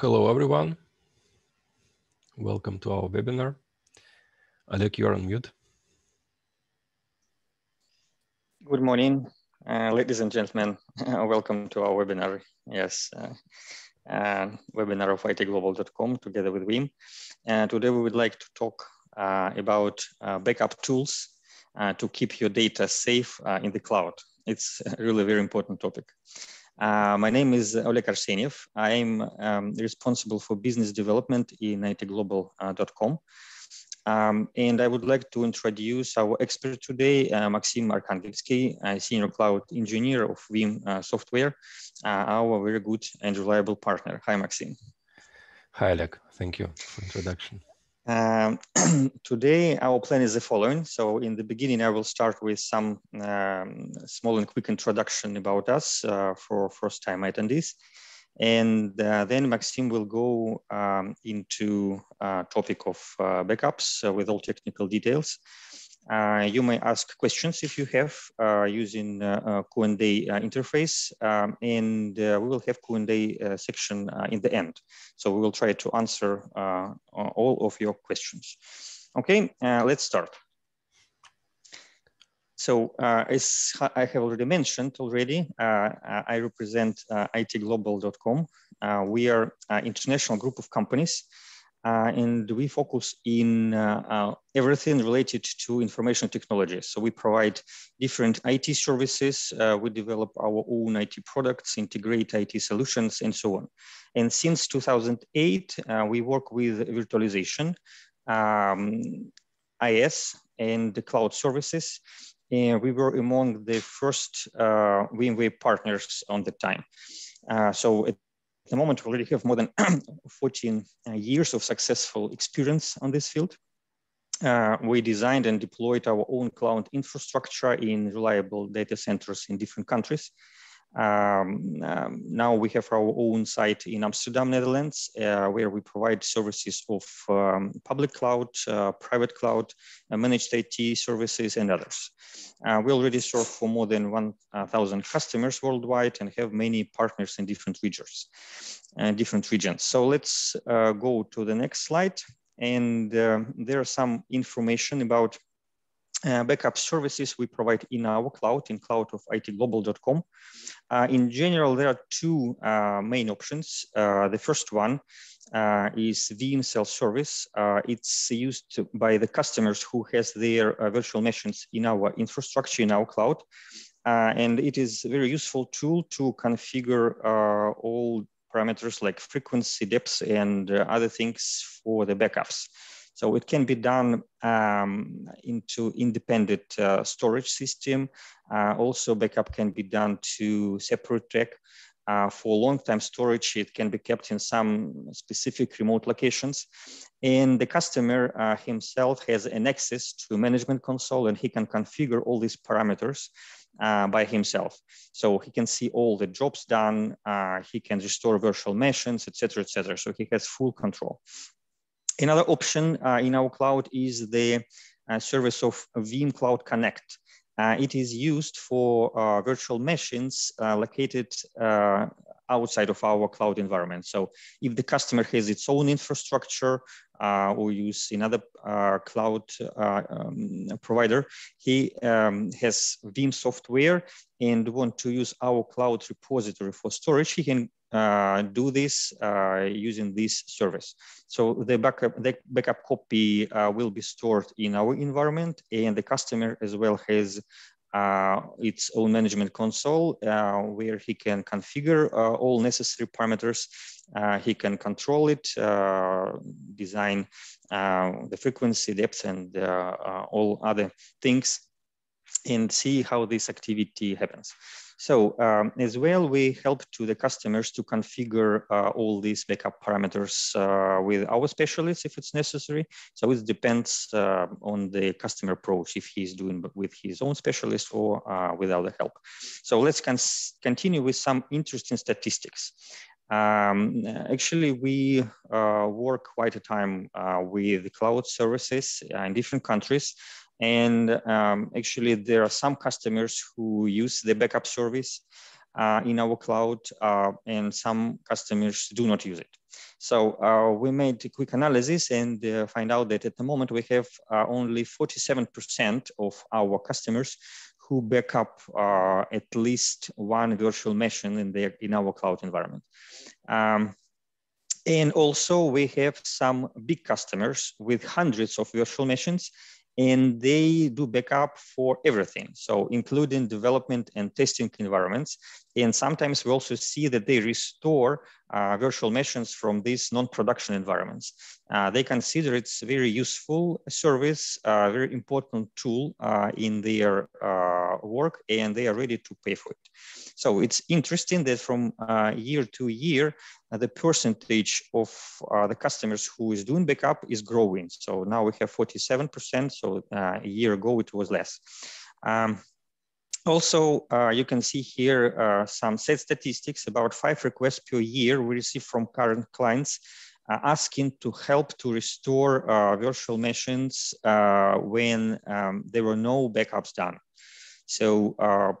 Hello, everyone. Welcome to our webinar. Oleg, you're on mute. Good morning, uh, ladies and gentlemen. welcome to our webinar. Yes, uh, uh, webinar of itglobal.com together with Veeam. And today we would like to talk uh, about uh, backup tools uh, to keep your data safe in the cloud. It's really a very important topic. Uh, my name is Oleg Arsenyev. I'm um, responsible for business development in itglobal.com. Um, and I would like to introduce our expert today, uh, Maxim Arkhangelsky, Senior Cloud Engineer of Veeam uh, Software, uh, our very good and reliable partner. Hi, Maxim. Hi, Oleg. Thank you for introduction. Um, today, our plan is the following. So in the beginning, I will start with some um, small and quick introduction about us uh, for first time attendees. And uh, then Maxim will go um, into uh, topic of uh, backups uh, with all technical details. Uh, you may ask questions if you have uh, using uh, Q&A interface, um, and we will have Q&A section in the end. So we will try to answer all of your questions. Okay, let's start. So uh, as I have already mentioned already, uh, I represent uh, itglobal.com. we are an international group of companies uh, and we focus in uh, uh, everything related to information technology. So we provide different IT services. Uh, we develop our own IT products, integrate IT solutions, and so on. And since 2008, uh, we work with virtualization, um, IS, and the cloud services. And we were among the first uh, VMware partners on the time. so it the moment, we already have more than 14 uh, years of successful experience on this field. Uh, we designed and deployed our own cloud infrastructure in reliable data centers in different countries. Um, um, now we have our own site in Amsterdam, Netherlands, uh, where we provide services of um, public cloud, uh, private cloud, uh, managed IT services, and others. Uh, we already serve for more than 1,000 customers worldwide and have many partners in different regions and different regions. So let's uh, go to the next slide. And uh, there are some information about uh, backup services we provide in our cloud, in cloud of itglobal.com. Uh, in general, there are two uh, main options. Uh, the first one uh, is Veeam self-service. It's used by the customers who has their virtual machines in our infrastructure, in our cloud. and it is a very useful tool to configure all parameters like frequency, depth, and other things for the backups. So it can be done um, into independent uh, storage system. Uh, also backup can be done to separate track. Uh, for long-time storage, it can be kept in some specific remote locations. And the customer uh, himself has an access to management console and he can configure all these parameters uh, by himself. So he can see all the jobs done, uh, he can restore virtual machines, etc., etc. So he has full control. Another option uh, in our cloud is the uh, service of Veeam Cloud Connect. Uh, it is used for virtual machines located outside of our cloud environment. So if the customer has its own infrastructure uh, or use another uh, cloud uh, um, provider, he um, has Veeam software and want to use our cloud repository for storage, he can uh, do this uh, using this service. So the backup, the backup copy uh, will be stored in our environment and the customer as well has uh, its own management console uh, where he can configure uh, all necessary parameters. he can control it, design the frequency, depth, and all other things and see how this activity happens. So um, as well, we help to the customers to configure uh, all these backup parameters uh, with our specialists if it's necessary. So it depends uh, on the customer approach if he's doing with his own specialist or uh, without the help. So let's continue with some interesting statistics. Um, actually, we uh, work quite a time uh, with cloud services in different countries. And um, actually, there are some customers who use the backup service. uh, in our cloud, uh, and some customers do not use it. So uh, we made a quick analysis and uh, find out that at the moment we have uh, only 47% of our customers who back up uh, at least one virtual machine in their in our cloud environment. Um, and also we have some big customers with hundreds of virtual machines and they do backup for everything. So including development and testing environments. And sometimes we also see that they restore uh, virtual machines from these non-production environments. Uh, they consider it's a very useful service, a uh, very important tool uh, in their uh, work, and they are ready to pay for it. So it's interesting that from uh, year to year, the percentage of the customers who is doing backup is growing. So now we have 47%, so a year ago it was less. Um, also, uh, you can see here uh, some set statistics about five requests per year we receive from current clients uh, asking to help to restore uh, virtual machines uh, when um, there were no backups done. So uh,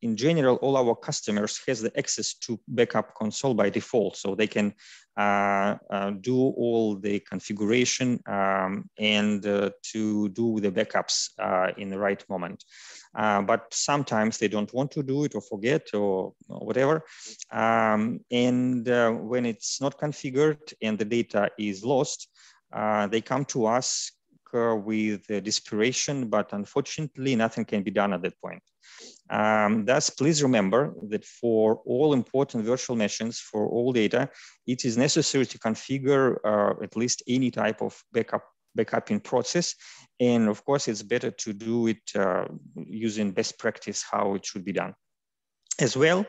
in general, all our customers has the access to backup console by default. So they can uh, uh, do all the configuration um, and uh, to do the backups in the right moment. Uh, but sometimes they don't want to do it or forget or, or whatever. Um, and uh, when it's not configured and the data is lost, they come to us with desperation, but unfortunately nothing can be done at that point. Um, thus, please remember that for all important virtual machines, for all data, it is necessary to configure uh, at least any type of backup backupping process. And of course, it's better to do it uh, using best practice how it should be done. As well,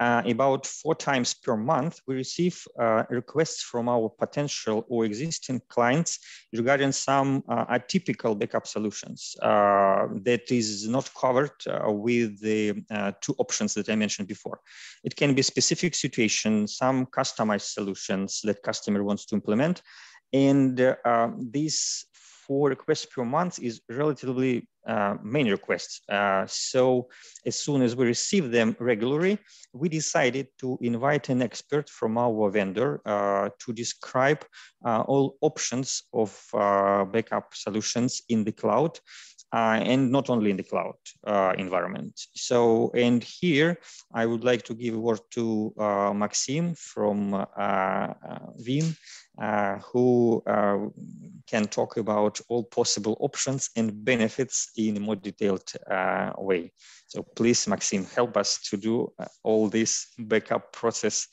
uh, about four times per month, we receive uh, requests from our potential or existing clients regarding some uh, atypical backup solutions uh, that is not covered uh, with the two options that I mentioned before. It can be specific situation, some customized solutions that customer wants to implement. And these four requests per month is relatively uh, many requests. Uh, so as soon as we receive them regularly, we decided to invite an expert from our vendor uh, to describe uh, all options of uh, backup solutions in the cloud uh, and not only in the cloud uh, environment. So, and here I would like to give a word to uh, Maxim from uh, uh, uh, Uh, who uh, can talk about all possible options and benefits in a more detailed uh, way. So please, Maxim, help us to do all this backup process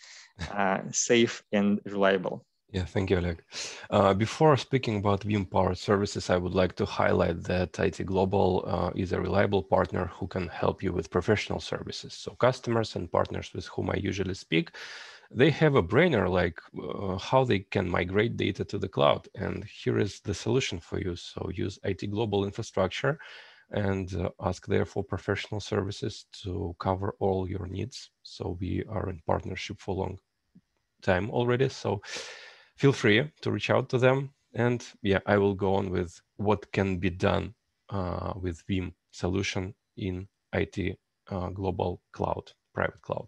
safe and reliable. Yeah, thank you, Oleg. Uh, before speaking about Veeam Powered Services, I would like to highlight that IT Global uh, is a reliable partner who can help you with professional services. So customers and partners with whom I usually speak, they have a brainer like uh, how they can migrate data to the cloud. And here is the solution for you. So use IT Global infrastructure and uh, ask there for professional services to cover all your needs. So we are in partnership for a long time already. So feel free to reach out to them. And yeah, I will go on with what can be done uh, with Veeam solution in IT uh, global cloud, private cloud.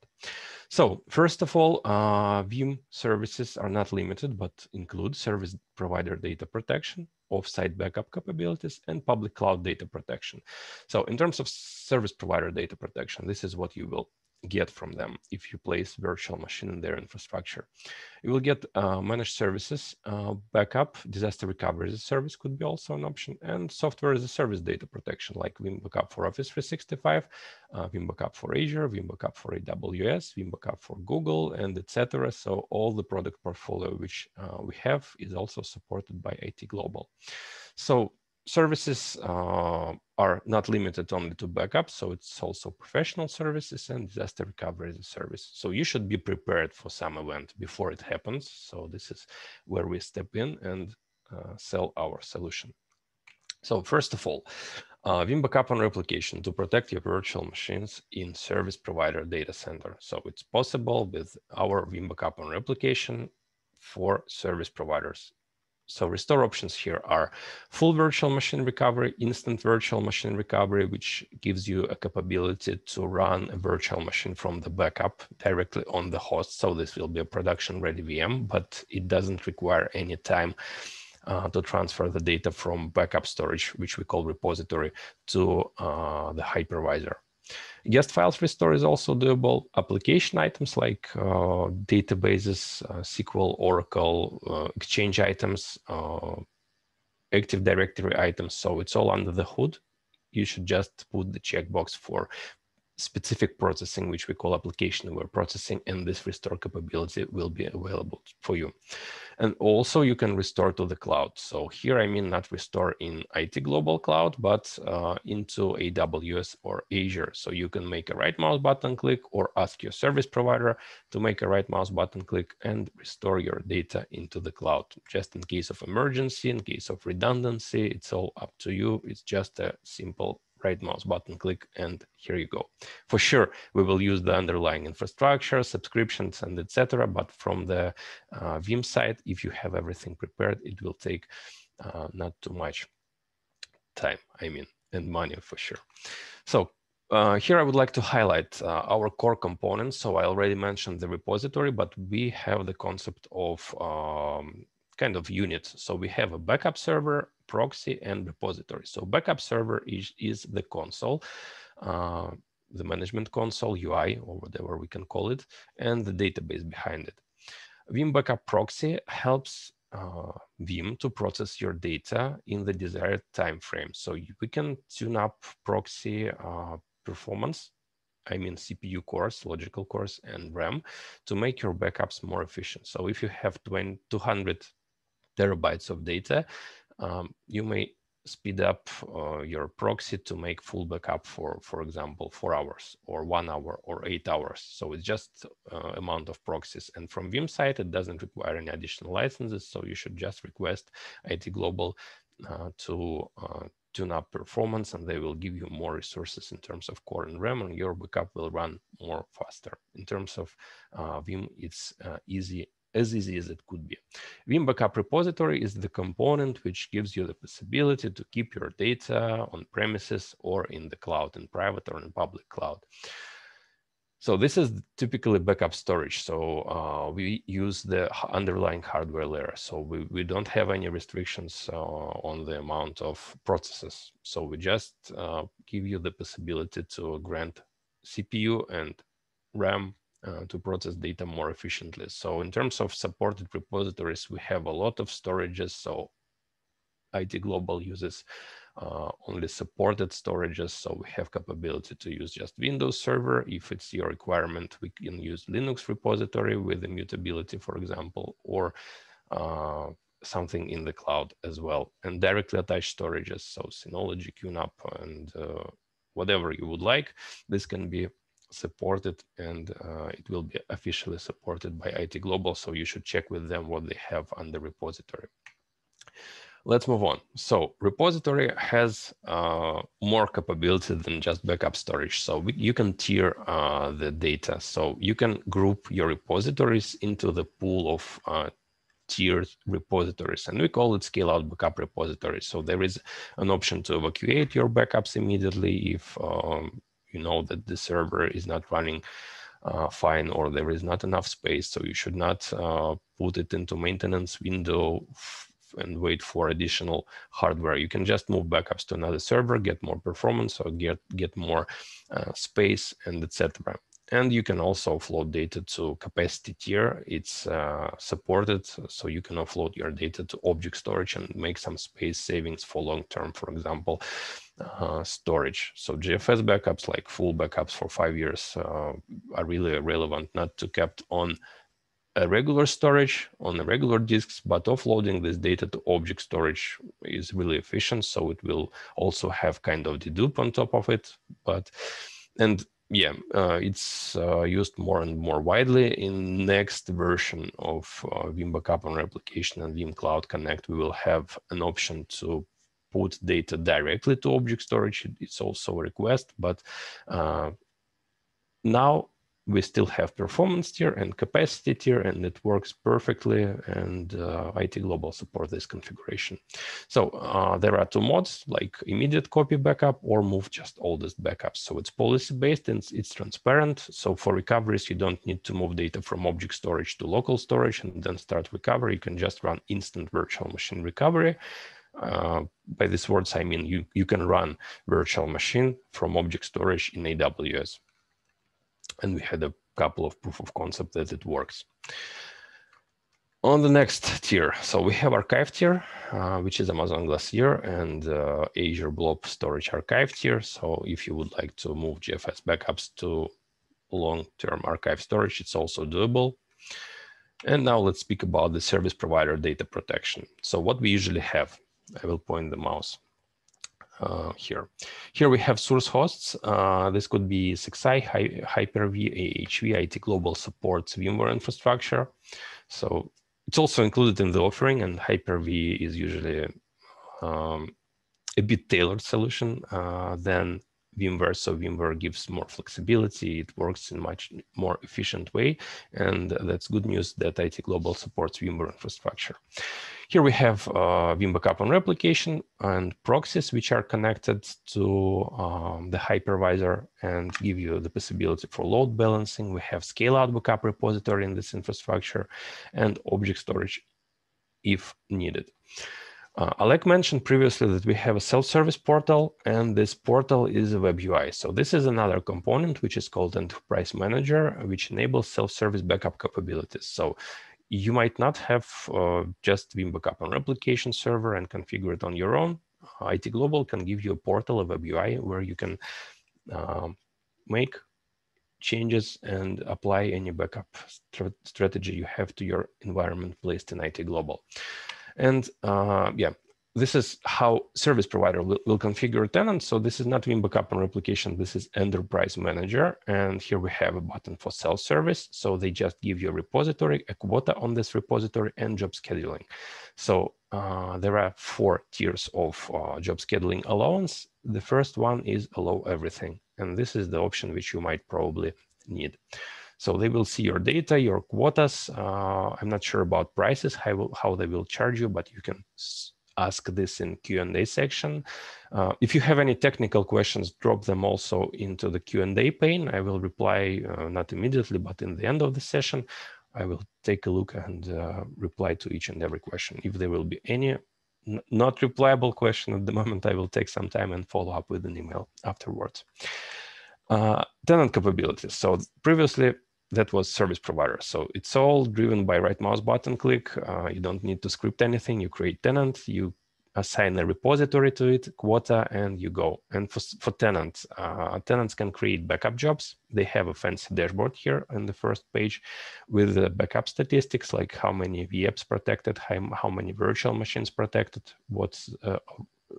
So first of all, uh, Veeam services are not limited, but include service provider data protection, offsite backup capabilities, and public cloud data protection. So in terms of service provider data protection, this is what you will get from them if you place virtual machine in their infrastructure. You will get uh, managed services, uh, backup, disaster recovery as a service could be also an option, and software as a service data protection like Veeam Backup for Office 365, uh, Veeam Backup for Azure, Veeam Backup for AWS, Veeam Backup for Google, and etc. So all the product portfolio which uh, we have is also supported by IT Global. So services uh, are not limited only to backup, so it's also professional services and disaster recovery as a service. So you should be prepared for some event before it happens. So this is where we step in and uh, sell our solution. So first of all, uh, Veeam Backup and Replication to protect your virtual machines in service provider data center. So it's possible with our Veeam Backup and Replication for service providers So restore options here are full virtual machine recovery, instant virtual machine recovery, which gives you a capability to run a virtual machine from the backup directly on the host. So this will be a production ready VM, but it doesn't require any time uh, to transfer the data from backup storage, which we call repository, to uh, the hypervisor. Guest files restore is also doable. Application items like uh, databases, uh, SQL, Oracle, uh, Exchange items, uh, Active Directory items. So it's all under the hood. You should just put the checkbox for specific processing, which we call application aware processing, and this restore capability will be available for you. And also you can restore to the cloud. So here I mean not restore in IT Global Cloud, but uh, into AWS or Azure. So you can make a right mouse button click or ask your service provider to make a right mouse button click and restore your data into the cloud. Just in case of emergency, in case of redundancy, it's all up to you. It's just a simple right mouse button click and here you go for sure we will use the underlying infrastructure subscriptions and etc but from the uh, Veeam side if you have everything prepared it will take uh, not too much time i mean and money for sure so uh, here I would like to highlight uh, our core components. So I already mentioned the repository, but we have the concept of um, kind of units. So we have a backup server, proxy, and repository. So backup server is, is the console, uh, the management console, UI, or whatever we can call it, and the database behind it. Veeam Backup Proxy helps uh, Veeam to process your data in the desired time frame. So we can tune up proxy uh, performance I mean CPU cores, logical cores, and RAM to make your backups more efficient. So if you have 20, 200 terabytes of data, um, you may speed up uh, your proxy to make full backup for, for example, four hours or one hour or eight hours. So it's just uh, amount of proxies. And from Veeam side, it doesn't require any additional licenses. So you should just request IT Global uh, to uh, tune up performance and they will give you more resources in terms of core and RAM and your backup will run more faster. In terms of uh, Veeam, it's uh, easy as easy as it could be. Veeam Backup Repository is the component which gives you the possibility to keep your data on premises or in the cloud, in private or in public cloud. So this is typically backup storage. So uh, we use the underlying hardware layer. So we, we don't have any restrictions uh, on the amount of processes. So we just uh, give you the possibility to grant CPU and RAM uh, to process data more efficiently. So in terms of supported repositories, we have a lot of storages. So IT Global uses uh, only supported storages. So we have capability to use just Windows Server. If it's your requirement, we can use Linux repository with immutability, for example, or uh, something in the cloud as well. And directly attached storages, so Synology, QNAP, and uh, whatever you would like. This can be supported and uh, it will be officially supported by IT Global. So you should check with them what they have on the repository. Let's move on. So repository has uh, more capability than just backup storage. So we, you can tier uh, the data. So you can group your repositories into the pool of uh, tiered repositories and we call it scale out backup repositories. so there is an option to evacuate your backups immediately if um, you know that the server is not running uh, fine or there is not enough space. So you should not uh, put it into maintenance window and wait for additional hardware. You can just move backups to another server, get more performance or get, get more uh, space and etc. And you can also offload data to capacity tier. It's uh, supported, so you can offload your data to object storage and make some space savings for long term, for example, uh, storage. So GFS backups, like full backups for five years, uh, are really relevant, not to kept on a regular storage on the regular disks, but offloading this data to object storage is really efficient. So it will also have kind of dedupe on top of it. But and yeah, uh, it's uh, used more and more widely. In next version of uh, Veeam Backup and Replication and Veeam Cloud Connect, we will have an option to put data directly to object storage. It's also a request, but uh, now we still have performance tier and capacity tier and it works perfectly and uh, IT Global support this configuration. So uh, there are two modes like immediate copy backup or move just oldest backups. So it's policy based and it's transparent. So for recoveries, you don't need to move data from object storage to local storage and then start recovery. You can just run instant virtual machine recovery. Uh, by these words, I mean you, you can run virtual machine from object storage in AWS and we had a couple of proof of concept that it works. On the next tier, so we have archive tier, uh, which is Amazon Glacier and uh, Azure Blob Storage Archive tier. So if you would like to move GFS backups to long-term archive storage, it's also doable. And now let's speak about the service provider data protection. So what we usually have, I will point the mouse uh, here. Here we have source hosts. Uh, this could be ESXi, Hyper-V, AHV, IT Global supports VMware infrastructure. So it's also included in the offering and Hyper-V is usually um, a bit tailored solution uh, than VMware. So VMware gives more flexibility. It works in much more efficient way. And that's good news that IT Global supports VMware infrastructure. Here we have uh, Veeam backup and replication and proxies, which are connected to um, the hypervisor and give you the possibility for load balancing. We have scale out backup repository in this infrastructure and object storage if needed. Uh, Oleg mentioned previously that we have a self-service portal, and this portal is a web UI. So this is another component which is called Enterprise Manager, which enables self-service backup capabilities. So you might not have uh, just Veeam backup on replication server and configure it on your own. Uh, IT Global can give you a portal, a web UI, where you can uh, make changes and apply any backup st strategy you have to your environment placed in IT Global. And uh, yeah, this is how service provider will, will, configure tenant. So this is not Veeam backup and replication. This is enterprise manager. And here we have a button for self-service. So they just give you a repository, a quota on this repository and job scheduling. So uh, there are four tiers of uh, job scheduling allowance. The first one is allow everything. And this is the option which you might probably need. So they will see your data, your quotas. Uh, I'm not sure about prices, how, how they will charge you, but you can ask this in Q&A section. Uh, if you have any technical questions, drop them also into the Q&A pane. I will reply uh, not immediately, but in the end of the session, I will take a look and uh, reply to each and every question. If there will be any not replyable question at the moment, I will take some time and follow up with an email afterwards. Uh, tenant capabilities. So previously, that was service provider. So it's all driven by right mouse button click. Uh, you don't need to script anything. You create tenant, you assign a repository to it, quota, and you go. And for, for tenants, uh, tenants can create backup jobs. They have a fancy dashboard here on the first page with the backup statistics, like how many VApps protected, how, how many virtual machines protected, what's uh,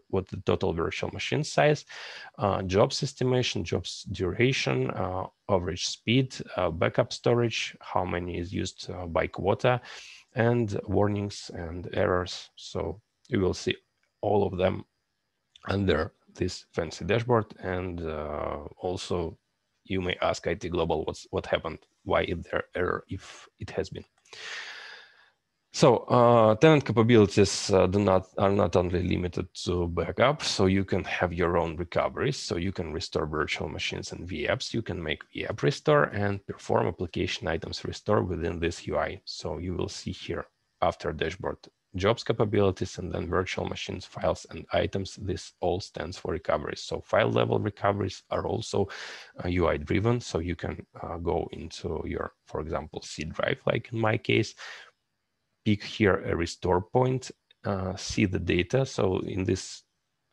what the total virtual machine size, uh, jobs estimation, jobs duration, uh, average speed, uh, backup storage, how many is used uh, by quota, and warnings and errors. So you will see all of them under this fancy dashboard. And uh, also you may ask IT Global what's, what happened, why is there error if it has been. So uh, tenant capabilities uh, do not are not only limited to backup, so you can have your own recoveries. So you can restore virtual machines and VApps. You can make VApp restore and perform application items restore within this UI. So you will see here after dashboard jobs capabilities and then virtual machines, files and items. This all stands for recoveries. So file level recoveries are also uh, UI driven. So you can uh, go into your, for example, C drive, like in my case, pick here a restore point, uh, see the data. So in this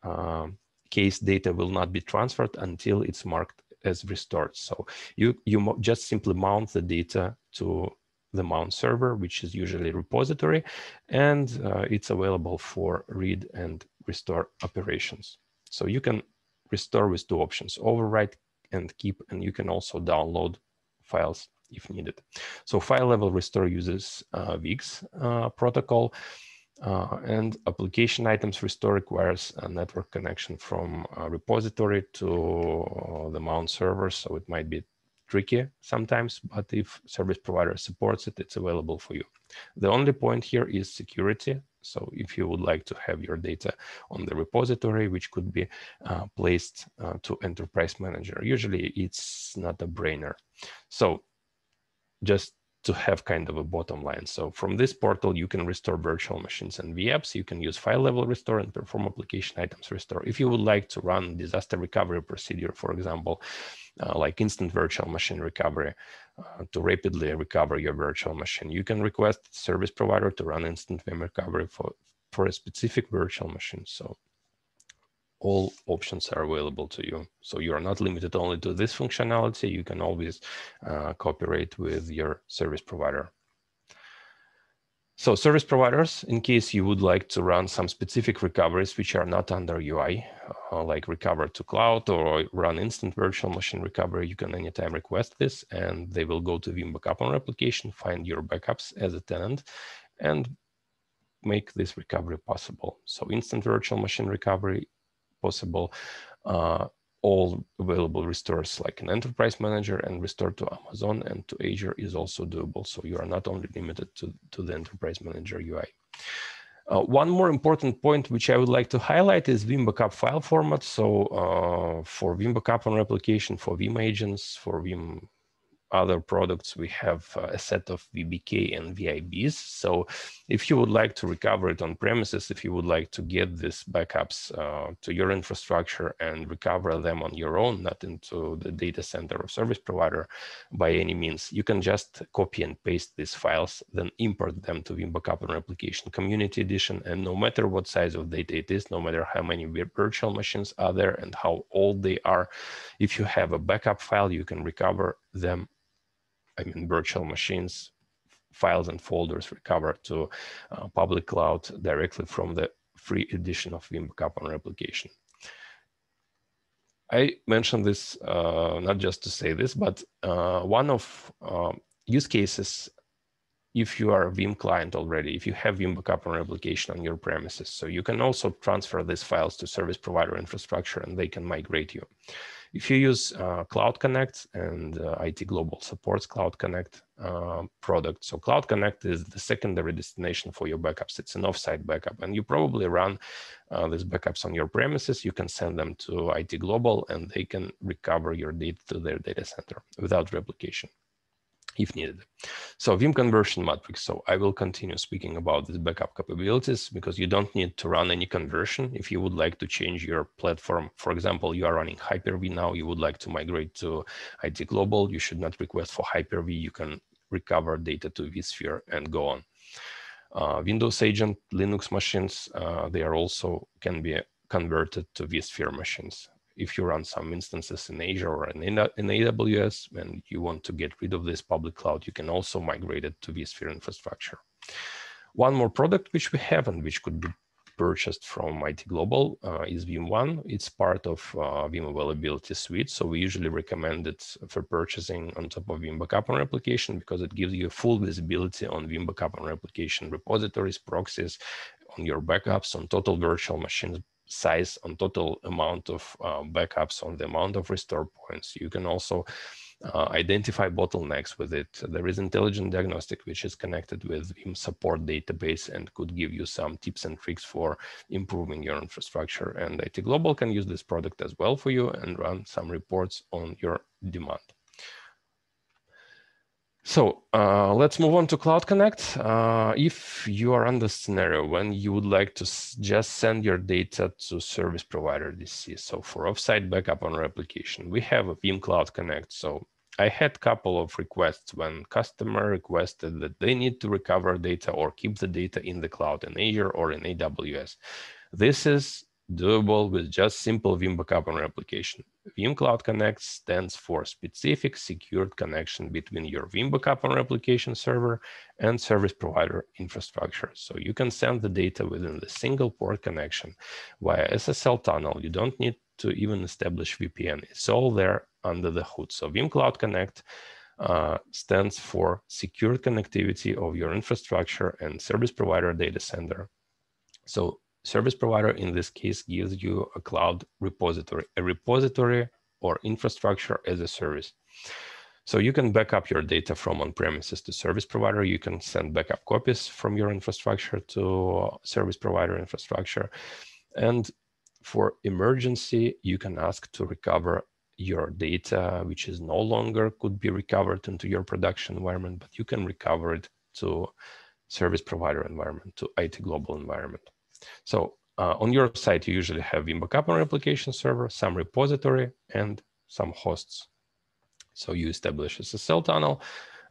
uh, case, data will not be transferred until it's marked as restored. So you, you just simply mount the data to the mount server, which is usually repository, and uh, it's available for read and restore operations. So you can restore with two options, overwrite and keep, and you can also download files if needed. So file level restore uses uh, VIX uh, protocol uh, and application items restore requires a network connection from a repository to uh, the mount server. So it might be tricky sometimes, but if service provider supports it, it's available for you. The only point here is security. So if you would like to have your data on the repository, which could be uh, placed uh, to enterprise manager, usually it's not a brainer. So just to have kind of a bottom line. So from this portal, you can restore virtual machines and VApps. You can use file level restore and perform application items restore. If you would like to run disaster recovery procedure, for example, uh, like instant virtual machine recovery, uh, to rapidly recover your virtual machine, you can request service provider to run instant VM recovery for, for a specific virtual machine. So all options are available to you. So you are not limited only to this functionality. You can always uh, cooperate with your service provider. So service providers, in case you would like to run some specific recoveries which are not under UI, uh, like recover to cloud or run instant virtual machine recovery, you can anytime request this and they will go to Veeam backup on replication, find your backups as a tenant and make this recovery possible. So instant virtual machine recovery possible. Uh, all available restores like an enterprise manager and restore to Amazon and to Azure is also doable. So you are not only limited to, to the enterprise manager UI. Uh, one more important point which I would like to highlight is Veeam backup file format. So uh, for Veeam backup on replication, for Veeam agents, for Veeam other products, we have uh, a set of VBK and VIBs. So if you would like to recover it on premises, if you would like to get these backups uh, to your infrastructure and recover them on your own, not into the data center or service provider by any means, you can just copy and paste these files, then import them to Veeam Backup and Replication Community Edition. And no matter what size of data it is, no matter how many virtual machines are there and how old they are, if you have a backup file, you can recover them I mean, virtual machines, files and folders recovered to uh, public cloud directly from the free edition of Veeam Backup on replication. I mentioned this uh, not just to say this, but uh, one of um, use cases if you are a Veeam client already, if you have Veeam backup on replication on your premises. So you can also transfer these files to service provider infrastructure and they can migrate you. If you use uh, Cloud Connect and uh, IT Global supports Cloud Connect uh, product, so Cloud Connect is the secondary destination for your backups. It's an offsite backup, and you probably run uh, these backups on your premises. You can send them to IT Global, and they can recover your data to their data center without replication if needed. So Veeam conversion matrix. So I will continue speaking about these backup capabilities because you don't need to run any conversion. If you would like to change your platform, for example, you are running Hyper-V now, you would like to migrate to IT Global, you should not request for Hyper-V. You can recover data to vSphere and go on. Uh, Windows Agent, Linux machines, uh, they are also can be converted to vSphere machines if you run some instances in Azure or in, in AWS and you want to get rid of this public cloud, you can also migrate it to vSphere infrastructure. One more product which we have and which could be purchased from IT Global uh, is Veeam One. It's part of uh, Veeam Availability Suite. So we usually recommend it for purchasing on top of Veeam Backup and Replication because it gives you full visibility on Veeam Backup and Replication repositories, proxies, on your backups, on total virtual machines size on total amount of uh, backups on the amount of restore points. You can also uh, identify bottlenecks with it. There is intelligent diagnostic, which is connected with Veeam support database and could give you some tips and tricks for improving your infrastructure. And IT Global can use this product as well for you and run some reports on your demand. So uh, let's move on to Cloud Connect. Uh, if you are on the scenario when you would like to just send your data to service provider DC, so for offsite backup on replication, we have a Veeam Cloud Connect. So I had a couple of requests when customer requested that they need to recover data or keep the data in the cloud in Azure or in AWS. This is doable with just simple Veeam backup and replication. Veeam Cloud Connect stands for specific secured connection between your Veeam backup and replication server and service provider infrastructure. So you can send the data within the single port connection via SSL tunnel. You don't need to even establish VPN. It's all there under the hood. So Veeam Cloud Connect uh, stands for secured connectivity of your infrastructure and service provider data center. So service provider in this case gives you a cloud repository, a repository or infrastructure as a service. So you can back up your data from on-premises to service provider. You can send backup copies from your infrastructure to service provider infrastructure. And for emergency, you can ask to recover your data, which is no longer could be recovered into your production environment, but you can recover it to service provider environment, to IT global environment. So uh, on your site, you usually have Veeam backup on replication server, some repository, and some hosts. So you establish a SSL tunnel.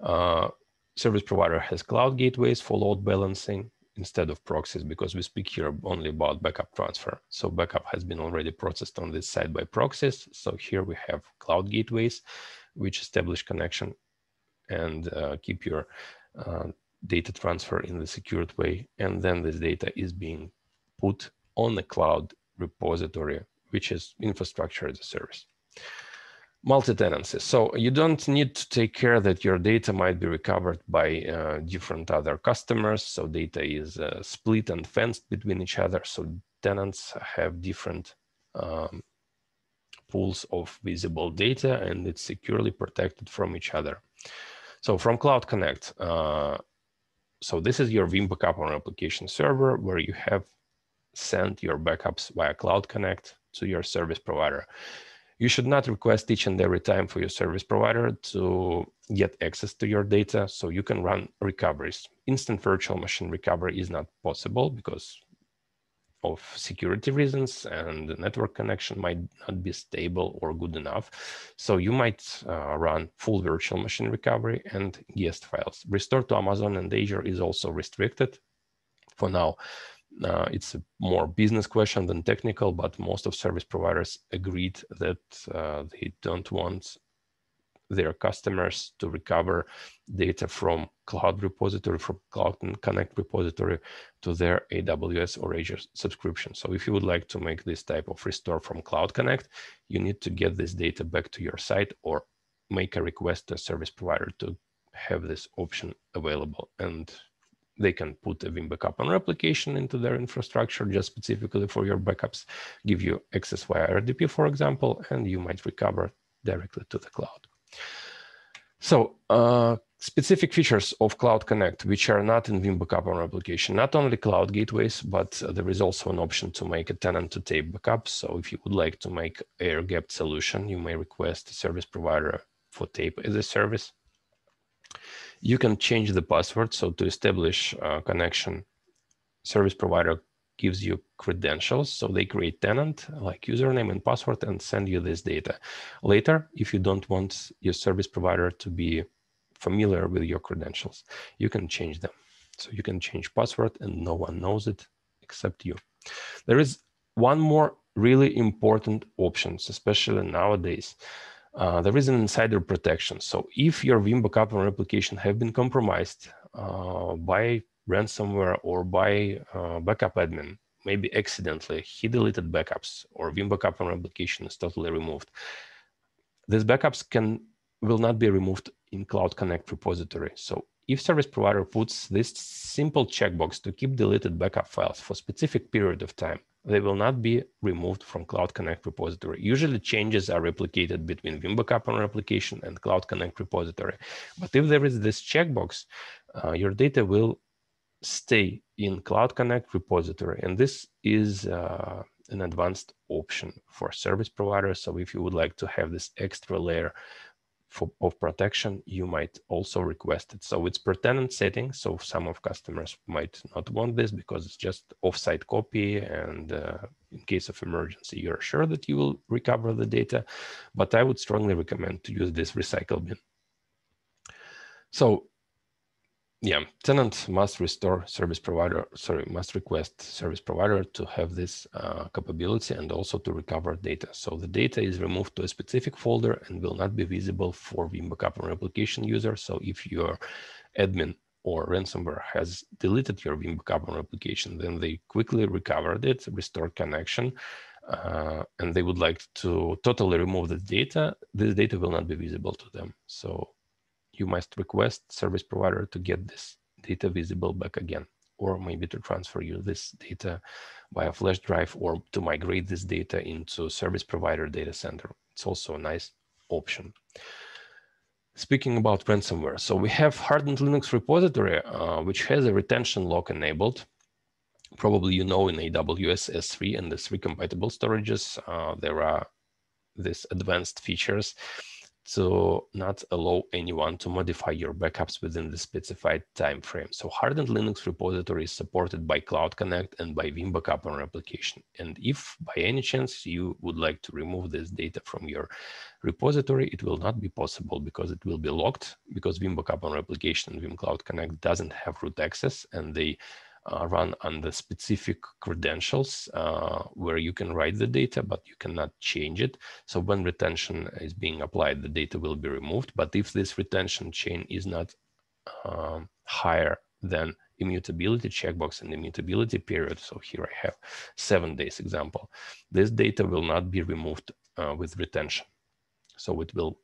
Uh, service provider has cloud gateways for load balancing instead of proxies because we speak here only about backup transfer. So backup has been already processed on this side by proxies. So here we have cloud gateways, which establish connection and uh, keep your uh, data transfer in the secured way. And then this data is being put on the cloud repository, which is infrastructure as a service. Multi-tenancy. So you don't need to take care that your data might be recovered by uh, different other customers. So data is uh, split and fenced between each other. So tenants have different um, pools of visible data and it's securely protected from each other. So from Cloud Connect, uh, so this is your Veeam backup on application server where you have sent your backups via Cloud Connect to your service provider. You should not request each and every time for your service provider to get access to your data so you can run recoveries. Instant virtual machine recovery is not possible because of security reasons and the network connection might not be stable or good enough. So you might uh, run full virtual machine recovery and guest files. Restore to Amazon and Azure is also restricted for now. Uh, it's a more business question than technical, but most of service providers agreed that uh, they don't want their customers to recover data from cloud repository, from Cloud Connect repository to their AWS or Azure subscription. So if you would like to make this type of restore from Cloud Connect, you need to get this data back to your site or make a request to a service provider to have this option available. And they can put a Veeam backup on replication into their infrastructure just specifically for your backups, give you access via RDP, for example, and you might recover directly to the cloud. So uh, specific features of Cloud Connect, which are not in Veeam backup on replication, not only cloud gateways, but uh, there is also an option to make a tenant to tape backup. So if you would like to make air gapped solution, you may request a service provider for tape as a service. You can change the password. So to establish a connection, service provider gives you credentials. So they create tenant like username and password and send you this data. Later, if you don't want your service provider to be familiar with your credentials, you can change them. So you can change password and no one knows it except you. There is one more really important options, especially nowadays. Uh, there is an insider protection. So if your Veeam backup and replication have been compromised uh, by ransomware or by uh, backup admin, maybe accidentally he deleted backups or Veeam backup and replication is totally removed. These backups can will not be removed in Cloud Connect repository. So if service provider puts this simple checkbox to keep deleted backup files for specific period of time, they will not be removed from Cloud Connect repository. Usually changes are replicated between Veeam backup replication and Cloud Connect repository. But if there is this checkbox, uh, your data will stay in Cloud Connect repository. And this is uh, an advanced option for service providers. So if you would like to have this extra layer for, of protection, you might also request it. So it's per tenant setting. So some of customers might not want this because it's just offsite copy. And uh, in case of emergency, you're sure that you will recover the data. But I would strongly recommend to use this recycle bin. So yeah, tenant must restore service provider, sorry, must request service provider to have this uh, capability and also to recover data. So the data is removed to a specific folder and will not be visible for Veeam backup and replication user. So if your admin or ransomware has deleted your Veeam backup and replication, then they quickly recovered it, restored connection, uh, and they would like to totally remove the data, this data will not be visible to them. So you must request service provider to get this data visible back again, or maybe to transfer you this data via flash drive or to migrate this data into service provider data center. It's also a nice option. speaking about ransomware, so we have hardened Linux repository, uh, which has a retention lock enabled. Probably you know in AWS S3 and S3 compatible storages, uh, there are these advanced features to not allow anyone to modify your backups within the specified time frame. So hardened Linux repository is supported by Cloud Connect and by Veeam Backup on replication. And if by any chance you would like to remove this data from your repository, it will not be possible because it will be locked because Veeam Backup on replication and Veeam Cloud Connect doesn't have root access and they uh, run under specific credentials uh, where you can write the data, but you cannot change it. So when retention is being applied, the data will be removed. But if this retention chain is not um, higher than immutability checkbox and immutability period, so here I have seven days example, this data will not be removed uh, with retention. So it will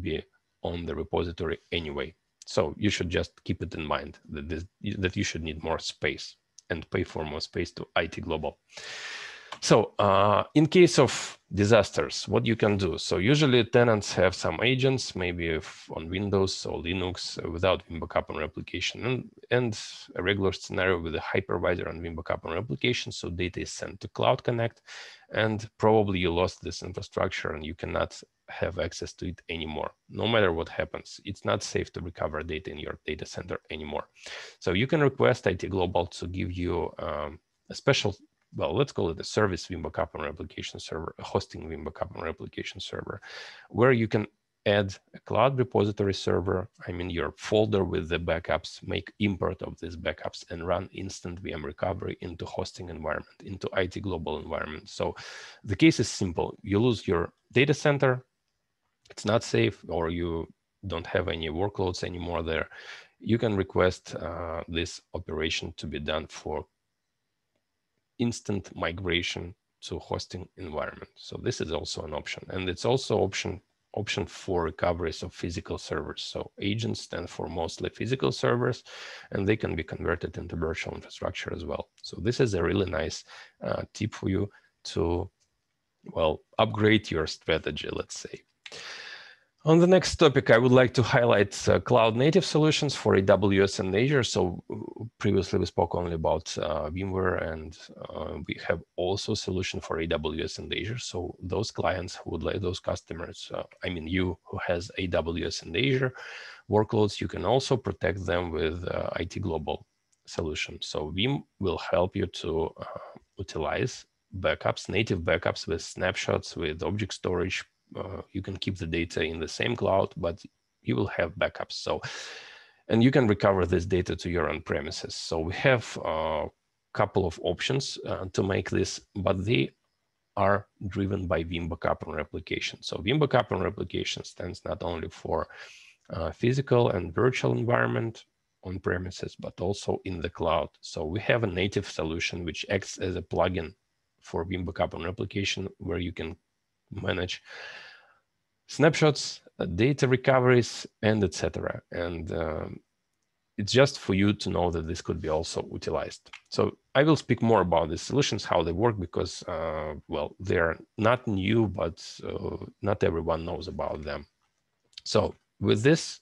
be on the repository anyway. So you should just keep it in mind that, this, that you should need more space and pay for more space to IT Global. So uh, in case of disasters, what you can do? So usually tenants have some agents, maybe on Windows or Linux without Veeam backup and replication and, and a regular scenario with a hypervisor on Veeam backup and replication. So data is sent to Cloud Connect and probably you lost this infrastructure and you cannot have access to it anymore. No matter what happens, it's not safe to recover data in your data center anymore. So you can request IT Global to give you um, a special, well, let's call it a service Veeam backup and replication server, a hosting Veeam backup and replication server, where you can add a cloud repository server, I mean your folder with the backups, make import of these backups and run instant VM recovery into hosting environment, into IT global environment. So the case is simple. You lose your data center, it's not safe or you don't have any workloads anymore there, you can request uh, this operation to be done for instant migration to hosting environment. So this is also an option. And it's also option option for recoveries of physical servers. So agents stand for mostly physical servers, and they can be converted into virtual infrastructure as well. So this is a really nice uh, tip for you to, well, upgrade your strategy, let's say. On the next topic, I would like to highlight uh, cloud native solutions for AWS and Azure. So uh, previously we spoke only about uh, VMware and uh, we have also solution for AWS and Azure. So those clients who would like those customers, uh, I mean you who has AWS and Azure workloads, you can also protect them with uh, IT Global solution. So Veeam will help you to utilize backups, native backups with snapshots, with object storage, uh, you can keep the data in the same cloud, but you will have backups. So, and you can recover this data to your own premises. So we have a couple of options uh, to make this, but they are driven by Veeam backup and replication. So Veeam backup and replication stands not only for uh, physical and virtual environment on premises, but also in the cloud. So we have a native solution which acts as a plugin for Veeam backup and replication where you can manage snapshots, data recoveries, and etc. And um, it's just for you to know that this could be also utilized. So I will speak more about these solutions, how they work, because, uh, well, they're not new, but uh, not everyone knows about them. So with this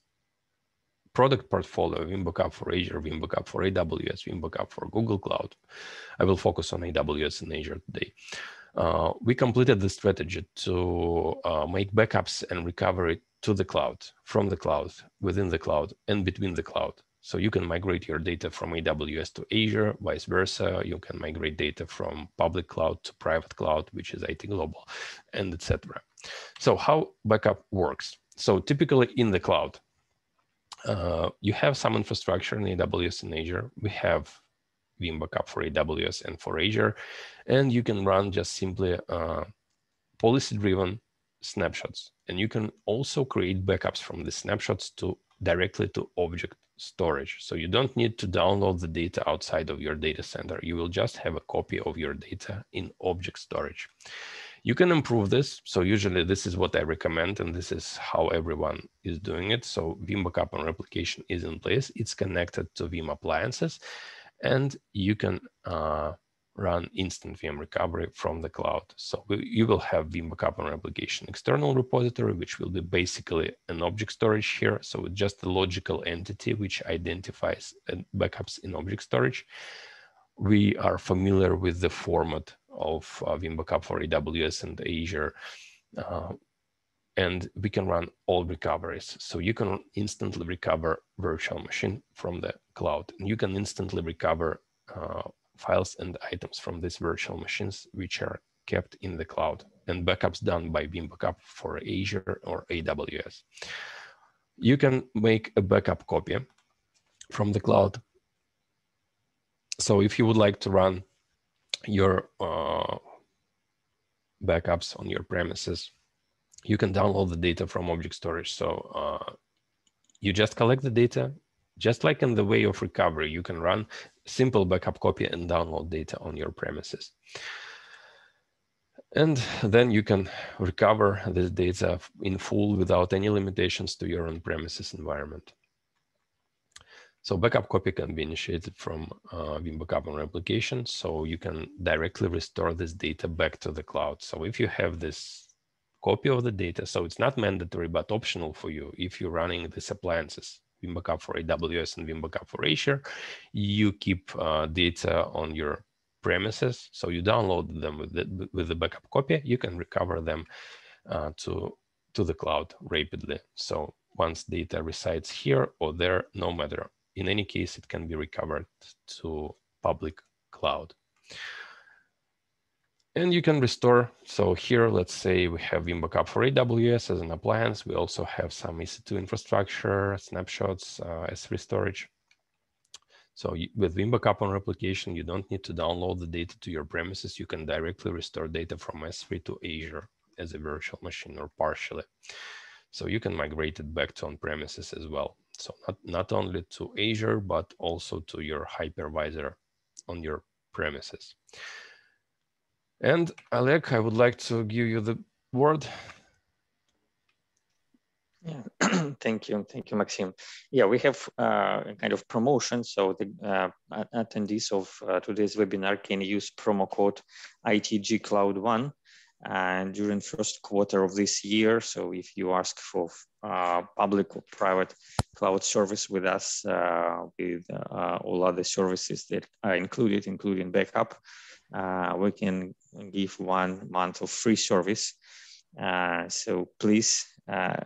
product portfolio, Veeam Backup for Azure, Veeam Backup for AWS, Veeam Backup for Google Cloud, I will focus on AWS and Azure today. Uh, we completed the strategy to uh, make backups and recovery to the cloud, from the cloud, within the cloud, and between the cloud. So you can migrate your data from AWS to Azure, vice versa. You can migrate data from public cloud to private cloud, which is IT Global, and etc. So how backup works? So typically in the cloud, uh, you have some infrastructure in AWS and Azure. We have Veeam backup for AWS and for Azure. And you can run just simply uh, policy-driven snapshots. And you can also create backups from the snapshots to directly to object storage. So you don't need to download the data outside of your data center. You will just have a copy of your data in object storage. You can improve this. So usually this is what I recommend, and this is how everyone is doing it. So Veeam backup and replication is in place. It's connected to Veeam appliances and you can uh, run instant VM recovery from the cloud. So you will have Veeam backup on replication external repository, which will be basically an object storage here. So it's just a logical entity which identifies backups in object storage. We are familiar with the format of uh, Veeam backup for AWS and Azure. Uh, and we can run all recoveries. So you can instantly recover virtual machine from the cloud. And you can instantly recover uh, files and items from these virtual machines, which are kept in the cloud and backups done by Veeam Backup for Azure or AWS. You can make a backup copy from the cloud. So if you would like to run your uh, backups on your premises, you can download the data from object storage. So uh, you just collect the data, just like in the way of recovery, you can run simple backup copy and download data on your premises. And then you can recover this data in full without any limitations to your on-premises environment. So backup copy can be initiated from uh, Veeam Backup on replication, so you can directly restore this data back to the cloud. So if you have this copy of the data, so it's not mandatory, but optional for you if you're running these appliances Veeam Backup for AWS and Veeam Backup for Azure, you keep uh, data on your premises. So you download them with the, with the backup copy, you can recover them uh, to, to the cloud rapidly. So once data resides here or there, no matter, in any case, it can be recovered to public cloud and you can restore. So here, let's say we have Veeam Backup for AWS as an appliance. We also have some EC2 infrastructure, snapshots, uh, S3 storage. So with Veeam Backup on replication, you don't need to download the data to your premises. You can directly restore data from S3 to Azure as a virtual machine or partially. So you can migrate it back to on-premises as well. So not, not only to Azure, but also to your hypervisor on your premises. And Oleg, I would like to give you the word. Yeah, thank you, thank you, Maxim. Yeah, we have uh, a kind of promotion. So the uh, attendees of uh, today's webinar can use promo code ITG Cloud One and during first quarter of this year. So if you ask for uh, public or private cloud service with us, uh, with uh, all other services that are included, including backup, uh, we can give one month of free service. Uh, so please uh,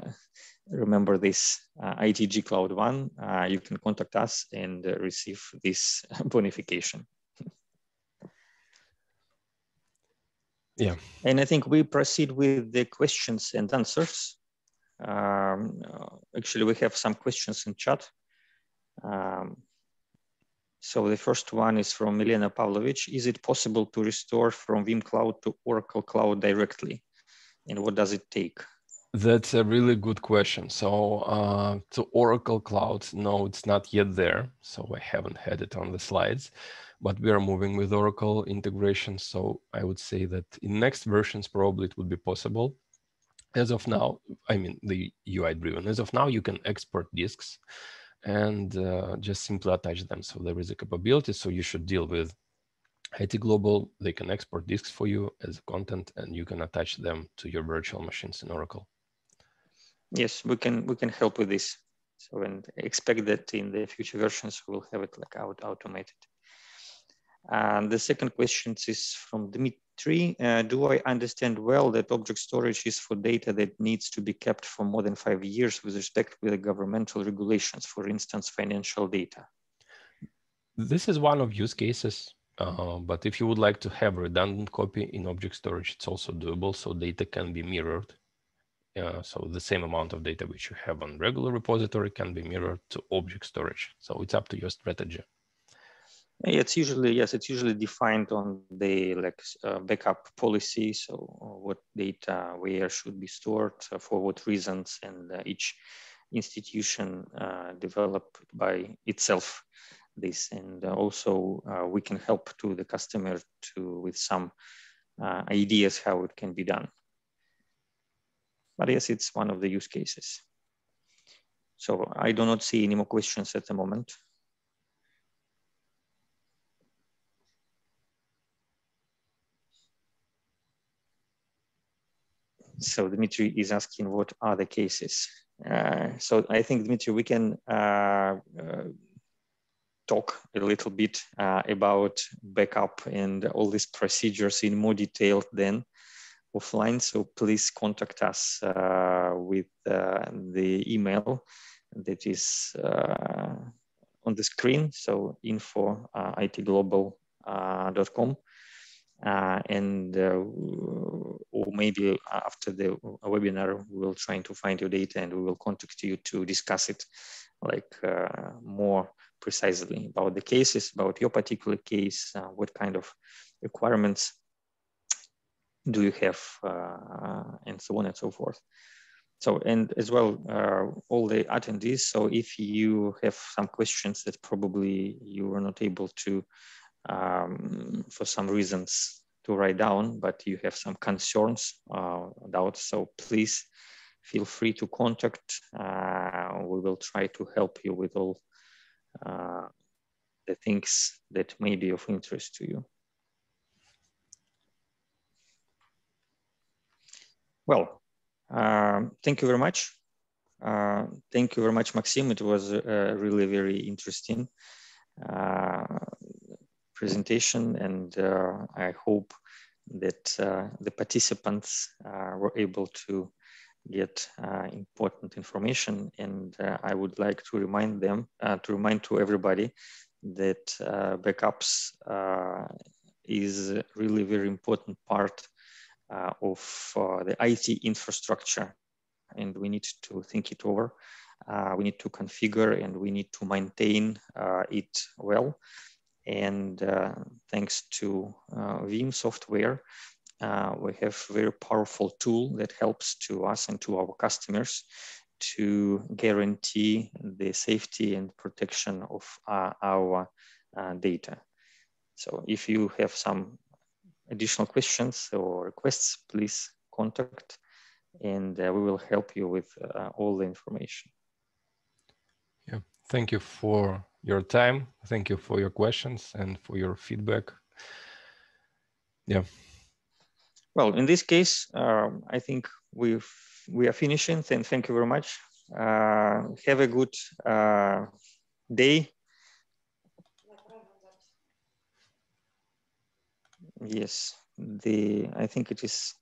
remember this uh, ITG Cloud One. Uh, you can contact us and receive this bonification. Yeah. And I think we proceed with the questions and answers. Um, actually, we have some questions in chat. Um, so the first one is from Milena Pavlovich. Is it possible to restore from Veeam Cloud to Oracle Cloud directly? And what does it take? That's a really good question. So uh, to Oracle Cloud, no, it's not yet there. So I haven't had it on the slides, but we are moving with Oracle integration. So I would say that in next versions, probably it would be possible. As of now, I mean, the UI driven, as of now, you can export disks and uh, just simply attach them. So there is a capability. So you should deal with IT Global. They can export disks for you as content, and you can attach them to your virtual machines in Oracle. Yes, we can we can help with this. So and expect that in the future versions we'll have it like out automated. And the second question is from Dmitry. Uh, do I understand well that object storage is for data that needs to be kept for more than five years with respect to the governmental regulations, for instance, financial data? This is one of use cases. Uh, but if you would like to have redundant copy in object storage, it's also doable. So data can be mirrored. Uh, so the same amount of data which you have on regular repository can be mirrored to object storage. So it's up to your strategy. It's usually yes, it's usually defined on the like uh, backup policy. So uh, what data where should be stored uh, for what reasons, and uh, each institution uh, developed by itself this, and also we can help to the customer to with some ideas how it can be done. But yes, it's one of the use cases. So I do not see any more questions at the moment. So Dmitry is asking what are the cases. Uh, so I think Dmitry, we can uh, uh, talk a little bit uh, about backup and all these procedures in more detail then offline. So please contact us uh, with the email that is on the screen. So info itglobal.com. Uh, and uh, or maybe after the webinar we will try to find your data and we will contact you to discuss it like uh, more precisely about the cases about your particular case uh, what kind of requirements do you have uh, and so on and so forth. So and as well uh, all the attendees so if you have some questions that probably you were not able to um, for some reasons to write down, but you have some concerns, uh, doubts. So please feel free to contact. Uh, we will try to help you with all uh, the things that may be of interest to you. Well, um, thank you very much. Uh, thank you very much, Maxim. It was uh, really very interesting. Uh, presentation and uh, I hope that uh, the participants uh, were able to get important information and I would like to remind them, to remind to everybody that backups is really very important part uh, of uh, the IT infrastructure and we need to think it over. Uh, we need to configure and we need to maintain it well. And uh, thanks to uh, Veeam software, uh, we have very powerful tool that helps to us and to our customers to guarantee the safety and protection of uh, our uh, data. So if you have some additional questions or requests, please contact and uh, we will help you with all the information. Yeah, thank you for your time. Thank you for your questions and for your feedback. Yeah. Well, in this case, um, I think we we are finishing. And thank you very much. Uh, have a good uh, day. Yes, the I think it is